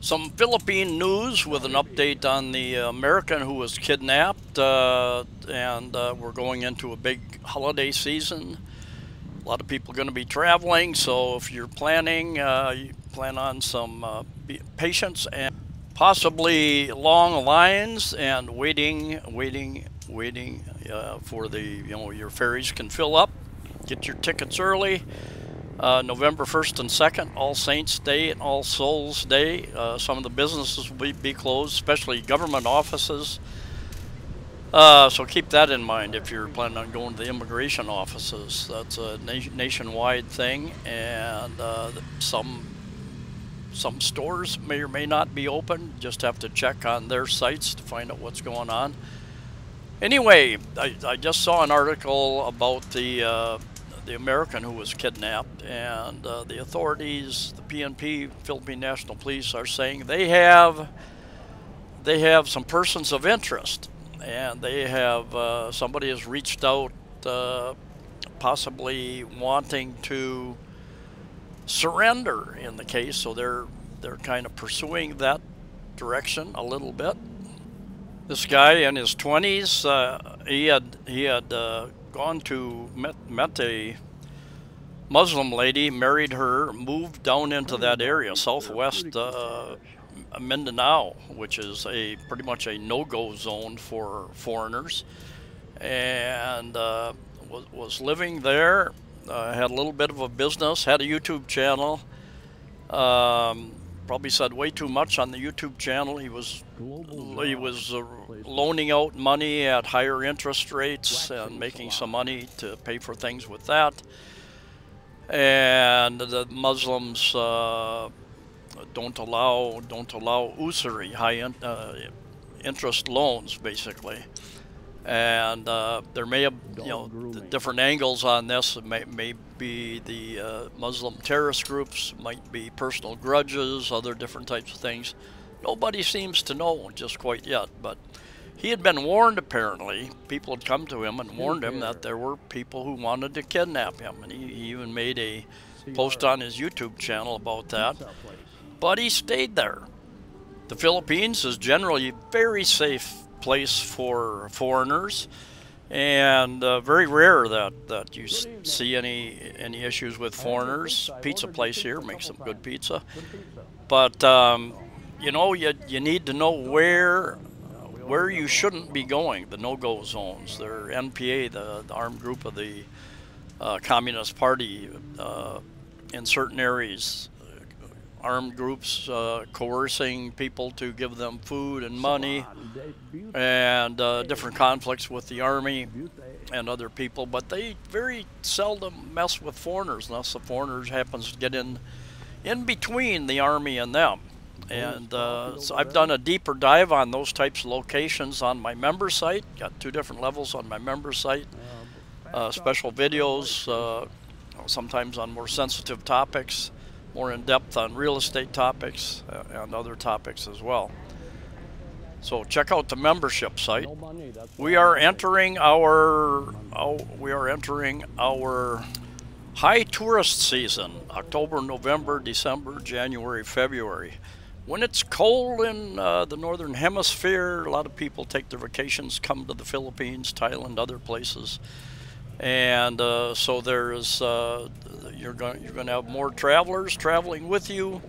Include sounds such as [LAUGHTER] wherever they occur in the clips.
Some Philippine news with an update on the American who was kidnapped, uh, and uh, we're going into a big holiday season. A lot of people are going to be traveling, so if you're planning, uh, you plan on some uh, patience and possibly long lines and waiting, waiting, waiting uh, for the you know your ferries can fill up. Get your tickets early. Uh, November 1st and 2nd, All Saints Day and All Souls Day. Uh, some of the businesses will be, closed, especially government offices. Uh, so keep that in mind if you're planning on going to the immigration offices. That's a na nationwide thing, and uh, some some stores may or may not be open. Just have to check on their sites to find out what's going on. Anyway, I, I just saw an article about the uh, the American who was kidnapped, and uh, the authorities, the PNP, Philippine National Police, are saying they have they have some persons of interest, and they have uh, somebody has reached out, uh, possibly wanting to surrender in the case, so they're they're kind of pursuing that direction a little bit. This guy in his 20s, uh, he had he had uh, gone to met, met a Muslim lady, married her, moved down into that area, southwest uh, Mindanao, which is a pretty much a no-go zone for foreigners, and uh, was, was living there. Uh, had a little bit of a business, had a YouTube channel. Um, probably said way too much on the YouTube channel. He was he was uh, loaning out money at higher interest rates and making some money to pay for things with that. And the Muslims uh, don't allow don't allow usury, high in, uh, interest loans, basically and uh, there may have you know different angles on this. It may, may be the uh, Muslim terrorist groups, might be personal grudges, other different types of things. Nobody seems to know just quite yet, but he had been warned apparently. People had come to him and warned him that there were people who wanted to kidnap him, and he, he even made a post on his YouTube channel about that. But he stayed there. The Philippines is generally very safe place for foreigners, and uh, very rare that, that you see any any issues with foreigners. Pizza place here makes some good pizza, but um, you know you you need to know where where you shouldn't be going. The no-go zones. They're NPA, the, the armed group of the uh, Communist Party, uh, in certain areas armed groups uh, coercing people to give them food and money, and uh, different conflicts with the army and other people. But they very seldom mess with foreigners unless the foreigners happens to get in in between the army and them. And uh, so I've done a deeper dive on those types of locations on my member site. Got two different levels on my member site. Uh, special videos, uh, sometimes on more sensitive topics more in depth on real estate topics uh, and other topics as well. So check out the membership site. We are entering our oh, we are entering our high tourist season, October, November, December, January, February. When it's cold in uh, the northern hemisphere, a lot of people take their vacations, come to the Philippines, Thailand, other places and uh, so there's uh, you're going you're going to have more travelers traveling with you.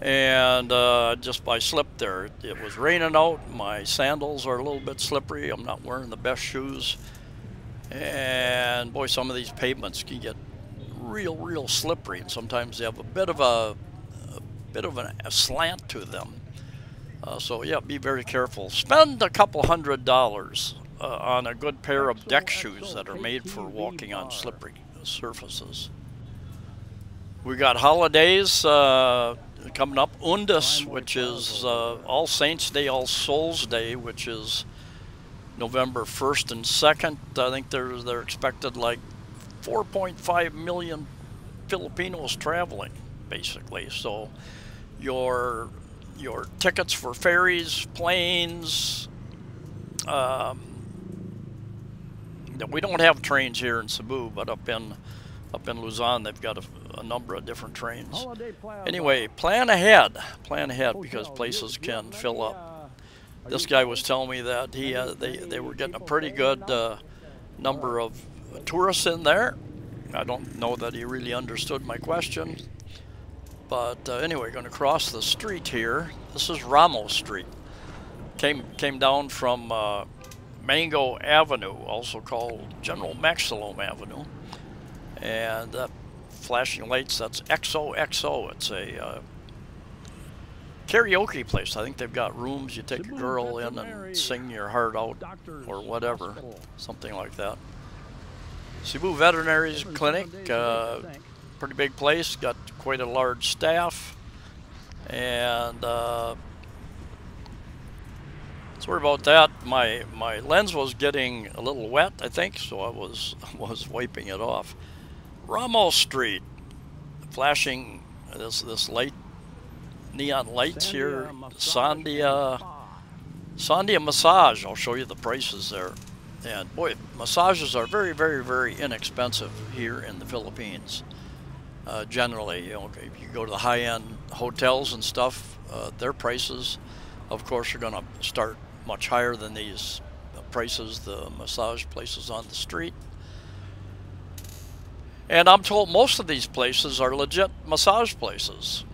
And uh, just by slip there it was raining out. My sandals are a little bit slippery. I'm not wearing the best shoes. And boy some of these pavements can get real real slippery and sometimes they have a bit of a, a bit of an, a slant to them. Uh, so yeah be very careful. Spend a couple hundred dollars uh, on a good pair of deck shoes that are made for walking on slippery surfaces. We got holidays uh, coming up. Undas, which is uh, All Saints Day, All Souls Day, which is November 1st and 2nd. I think they're, they're expected like 4.5 million Filipinos traveling, basically. So your your tickets for ferries, planes, um, we don't have trains here in Cebu, but up in up in Luzon, they've got a, a number of different trains. Anyway, plan ahead. Plan ahead because places can fill up. This guy was telling me that he uh, they they were getting a pretty good uh, number of tourists in there. I don't know that he really understood my question. But uh, anyway, going to cross the street here. This is Ramos Street. Came came down from uh, Mango Avenue, also called General Maxilom Avenue. And that flashing lights, that's XOXO. It's a uh, karaoke place. I think they've got rooms. You take a girl in and sing your heart out or whatever, something like that. Cebu Veterinary Clinic, uh, pretty big place, got quite a large staff, and uh, sorry about that. My my lens was getting a little wet, I think, so I was [LAUGHS] was wiping it off. Ramos Street, flashing this this light, neon lights here. Sandia, Sandia Massage. I'll show you the prices there. And boy, massages are very, very, very inexpensive here in the Philippines. Uh, generally, you know, if you go to the high-end hotels and stuff, uh, their prices, of course, are going to start much higher than these prices, the massage places on the street. And I'm told most of these places are legit massage places.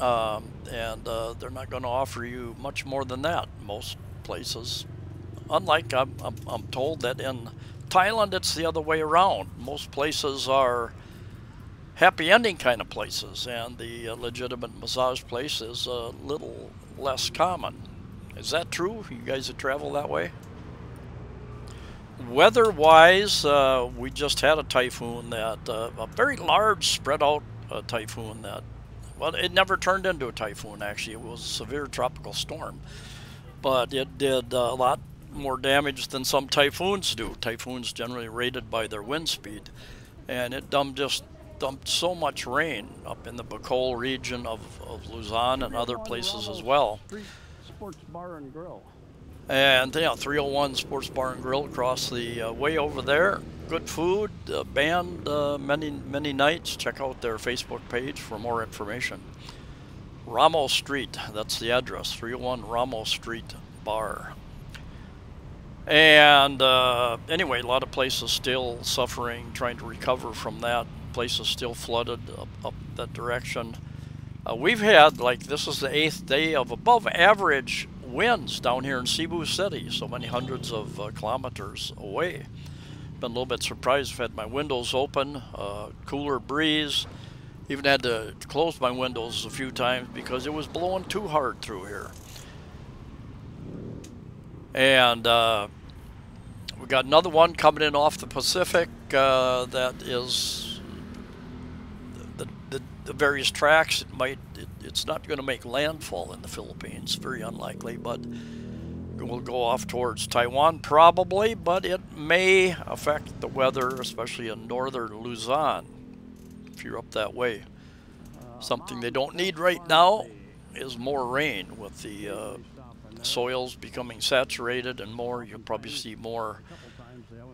Um, and uh, they're not going to offer you much more than that, most places unlike I'm, I'm, I'm told that in Thailand it's the other way around. Most places are happy ending kind of places, and the uh, legitimate massage place is a little less common. Is that true? You guys that travel that way? Weather-wise, uh, we just had a typhoon that, uh, a very large spread out uh, typhoon that, well, it never turned into a typhoon actually. It was a severe tropical storm. But it did a lot more damage than some typhoons do. Typhoons generally rated by their wind speed. And it dumped, just dumped so much rain up in the Bicol region of, of Luzon and other places as well. Sports Bar and Grill. And yeah, 301 Sports Bar and Grill across the uh, way over there. Good food, uh, band uh, many many nights. Check out their Facebook page for more information. Ramos Street, that's the address. 301 Ramos Street Bar. And uh, anyway, a lot of places still suffering, trying to recover from that. Places still flooded up, up that direction. Uh, we've had, like, this is the eighth day of above average winds down here in Cebu City, so many hundreds of uh, kilometers away. Been a little bit surprised. I've had my windows open, uh, cooler breeze. Even had to close my windows a few times because it was blowing too hard through here. And uh, we got another one coming in off the Pacific uh, that is the, various tracks. It might it, it's not going to make landfall in the Philippines, very unlikely, but will go off towards Taiwan probably, but it may affect the weather, especially in northern Luzon, if you're up that way. Something they don't need right now is more rain with the uh, soils becoming saturated and more, you'll probably see more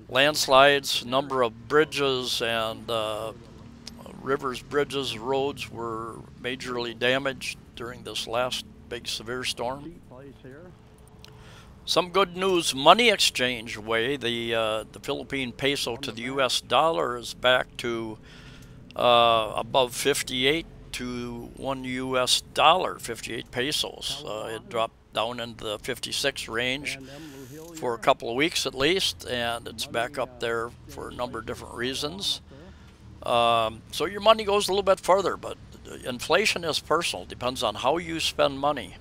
landslides, number of bridges and uh, rivers, bridges, roads were majorly damaged during this last big severe storm. Some good news, money exchange way, the, uh, the Philippine peso to the U.S. dollar is back to uh, above 58 to one U.S. dollar, 58 pesos. Uh, it dropped down into the 56 range for a couple of weeks at least, and it's back up there for a number of different reasons. Um, so your money goes a little bit further, but inflation is personal. Depends on how you spend money.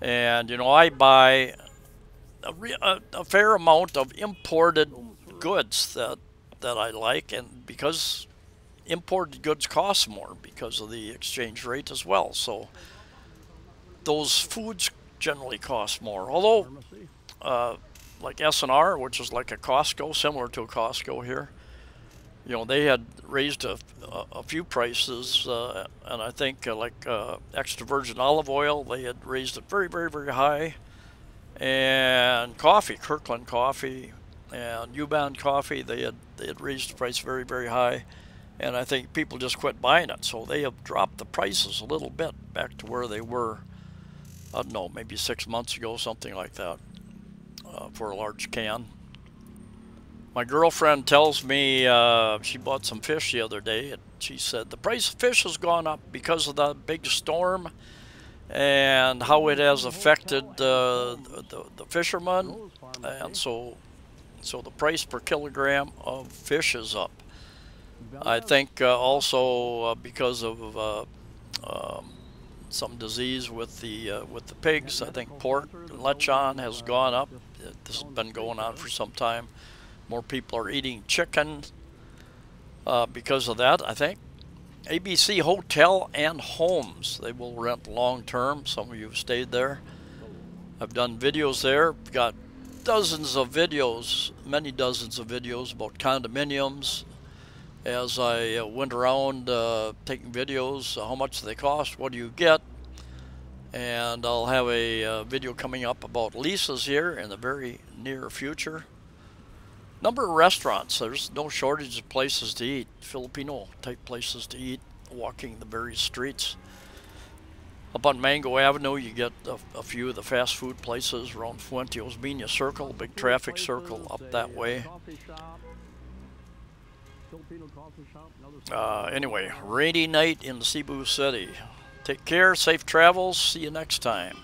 And, you know, I buy a, a, a fair amount of imported goods that, that I like, and because imported goods cost more because of the exchange rate as well. So those foods generally cost more. Although, uh, like S&R, which is like a Costco, similar to a Costco here, you know, they had raised a, a, few prices, uh, and I think uh, like uh, extra virgin olive oil, they had raised it very, very, very high. And coffee, Kirkland coffee, and Yuban coffee, they had they had raised the price very, very high. and I think people just quit buying it. So they have dropped the prices a little bit back to where they were. I don't know, maybe six months ago, something like that, uh, for a large can. My girlfriend tells me uh, she bought some fish the other day, and she said the price of fish has gone up because of the big storm and how it has affected uh, the, the fishermen, and so so the price per kilogram of fish is up. I think uh, also uh, because of uh, um, some disease with the uh, with the pigs. I think pork lechon has gone up. This has been going on for some time. More people are eating chicken uh, because of that. I think. ABC Hotel and Homes. They will rent long term. Some of you have stayed there. I've done videos there. I've Got dozens of videos, many dozens of videos about condominiums. As I uh, went around uh, taking videos, how much they cost, what do you get, and I'll have a uh, video coming up about leases here in the very near future. Number of restaurants. There's no shortage of places to eat. Filipino type places to eat. Walking the various streets. Up on Mango Avenue, you get a, a few of the fast food places around Fuente Osmeña Circle, big traffic circle up that way. Uh, anyway, rainy night in Cebu City. Take care, safe travels. See you next time.